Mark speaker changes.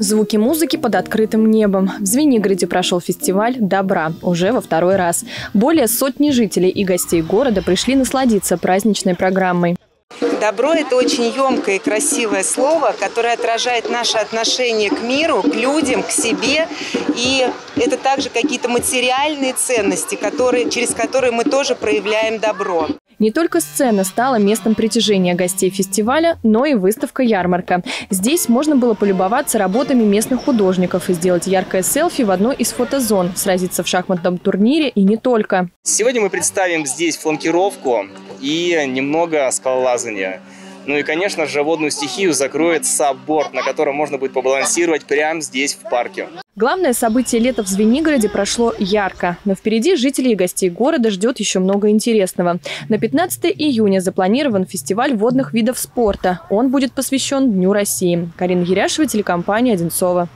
Speaker 1: Звуки музыки под открытым небом. В Звенигороде прошел фестиваль «Добра» уже во второй раз. Более сотни жителей и гостей города пришли насладиться праздничной программой.
Speaker 2: Добро – это очень емкое и красивое слово, которое отражает наше отношение к миру, к людям, к себе. И это также какие-то материальные ценности, которые, через которые мы тоже проявляем добро.
Speaker 1: Не только сцена стала местом притяжения гостей фестиваля, но и выставка-ярмарка. Здесь можно было полюбоваться работами местных художников и сделать яркое селфи в одной из фотозон, сразиться в шахматном турнире и не только.
Speaker 3: Сегодня мы представим здесь фланкировку и немного скалолазания. Ну и, конечно же, водную стихию закроет сабборд, на котором можно будет побалансировать прямо здесь, в парке.
Speaker 1: Главное событие лета в Звенигороде прошло ярко, но впереди жителей и гостей города ждет еще много интересного. На 15 июня запланирован фестиваль водных видов спорта. Он будет посвящен Дню России. Карина Еряшева, телекомпания «Одинцова».